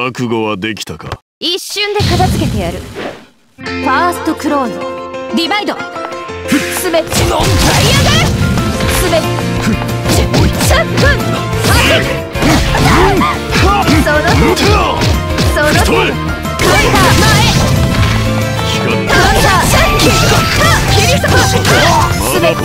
覚悟はできたか？一瞬で片付けてやる。ファーストクローズ。ディバイド。すべて。舞い上がるすべて。シャッフンその手その手カウンター前カウンターキーキリストすべて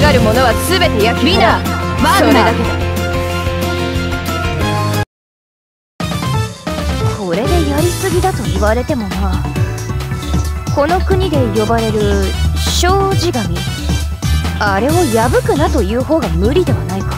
がる者は全て焼きみなそれだけだこれでやりすぎだと言われてもな。この国で呼ばれる障子神。あれを破くなという方が無理ではないか。